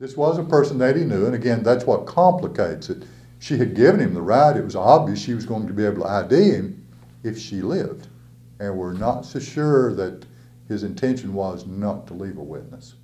This was a person that he knew, and again, that's what complicates it. She had given him the ride; It was obvious she was going to be able to ID him if she lived. And we're not so sure that his intention was not to leave a witness.